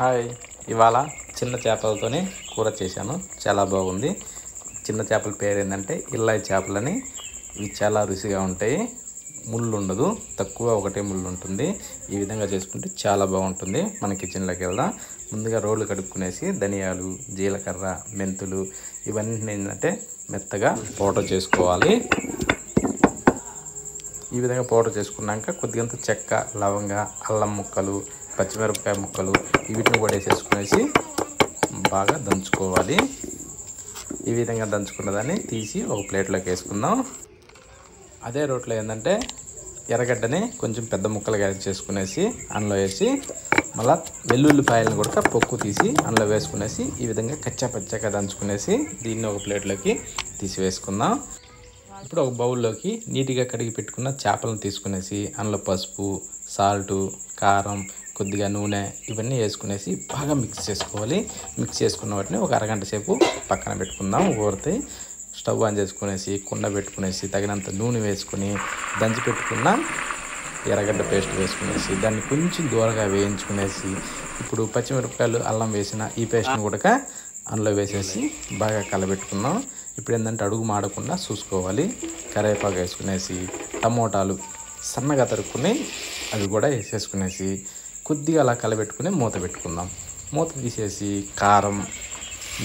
Hi. ఇవాళ చిన్న చేపలతోనే కూర చేశాను. చాలా బాగుంది. చిన్న చేపల పేరు ఏంటంటే ఇల్లాయి చేపలని. ఇవి చాలా రుచిగా ఉంటాయి. ముళ్ళు ఉండదు తక్కువ ఒకటే ముళ్ళు ఉంటుంది ఈ విధంగా చేసుకుంటే చాలా బాగుంటుంది. మన కిచెన్లోకి వెళ్దాం. ముందుగా రోళ్ళు కడుక్కునేసి ధనియాలు జీలకర్ర మెంతులు ఇవన్నీ ఏంటంటే మెత్తగా పౌడర్ చేసుకోవాలి. ఈ విధంగా పౌడర్ చేసుకున్నాక కొద్దిగంత చెక్క లవంగ అల్లం ముక్కలు పచ్చిమిరపకాయ ముక్కలు వీటిని కూడా వేసేసుకునేసి బాగా దంచుకోవాలి. ఈ విధంగా దంచుకున్న దాన్ని తీసి ఒక ప్లేట్లోకి వేసుకుందాం. అదే రోట్లో ఏంటంటే ఎర్రగడ్డని కొంచెం పెద్ద ముక్కలుగా చేసుకునేసి అందులో వేసి మళ్ళా వెల్లుల్లిపాయలను కూడా పొక్కు తీసి అందులో వేసుకునేసి ఈ విధంగా కచ్చా పచ్చగా దంచుకునేసి దీన్ని ఒక ప్లేట్లోకి తీసి వేసుకుందాం ఇప్పుడు ఒక బౌల్లోకి నీట్గా కడిగి పెట్టుకున్న చేపలను తీసుకునేసి అందులో పసుపు సాల్టు కారం కొద్దిగా నూనె ఇవన్నీ వేసుకునేసి బాగా మిక్స్ చేసుకోవాలి. మిక్స్ చేసుకున్న వాటిని ఒక అరగంట సేపు పక్కన పెట్టుకుందాం. ఊరితే స్టవ్ ఆన్ చేసుకునేసి కుండ పెట్టుకునేసి తగినంత నూనె వేసుకుని దంచి పెట్టుకున్న ఎర్రగడ్డ పేస్ట్ వేసుకునేసి దాన్ని కొంచెం దూరగా వేయించుకునేసి ఇప్పుడు పచ్చిమిరపకాయలు అల్లం వేసిన ఈ పేస్ట్ని కూడా అందులో వేసేసి బాగా కలబెట్టుకుందాం. ఇప్పుడు ఏంటంటే అడుగు మాడకుండా చూసుకోవాలి. కరివేపాకు వేసుకునేసి టమోటాలు సన్నగా తరుక్కుని అవి కూడా వేసేసుకునేసి కొద్దిగా అలా కలబెట్టుకుని మూత పెట్టుకుందాం. మూత తీసేసి కారం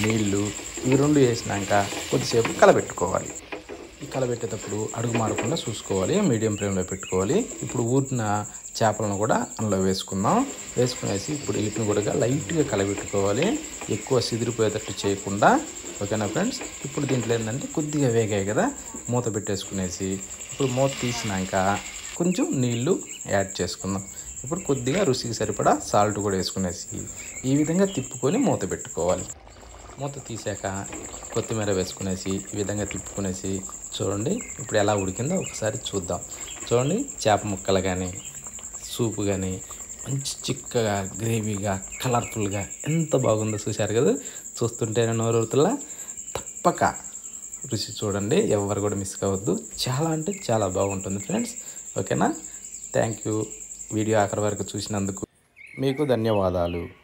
నీళ్ళు ఇవి రెండు వేసినాక కొద్దిసేపు కలబెట్టుకోవాలి. ఈ కలబెట్టేటప్పుడు అడుగు మాడకుండా చూసుకోవాలి మీడియం ఫ్లేమ్లో పెట్టుకోవాలి. ఇప్పుడు ఊరిన చేపలను కూడా అందులో వేసుకుందాం. వేసుకునేసి ఇప్పుడు వీటిని కూడా లైట్గా కలబెట్టుకోవాలి. ఎక్కువ సిదిరిపోయేటట్టు చేయకుండా. ఓకేనా ఫ్రెండ్స్? ఇప్పుడు దీంట్లో ఏంటంటే కొద్దిగా వేగాయి కదా. మూత పెట్టేసుకునేసి ఇప్పుడు మూత తీసినాక కొంచెం నీళ్ళు యాడ్ చేసుకుందాం. ఇప్పుడు కొద్దిగా రుచికి సరిపడా సాల్ట్ కూడా వేసుకునేసి ఈ విధంగా తిప్పుకొని మూత పెట్టుకోవాలి. మూత తీసాక కొత్తిమీర వేసుకునేసి ఈ విధంగా తిప్పుకునేసి చూడండి. ఇప్పుడు ఎలా ఉడికిందో ఒకసారి చూద్దాం. చూడండి చేప ముక్కలు కానీ సూప్ కానీ మంచి చిక్కగా గ్రేవీగా కలర్ఫుల్గా ఎంత బాగుందో చూశారు కదా? చూస్తుంటేనే నోరుతులా తప్పక రుచి చూడండి. ఎవరు కూడా మిస్ కావద్దు. చాలా అంటే చాలా బాగుంటుంది ఫ్రెండ్స్. ఓకేనా? థ్యాంక్ యూ వీడియో ఆఖరి వరకు చూసినందుకు మీకు ధన్యవాదాలు.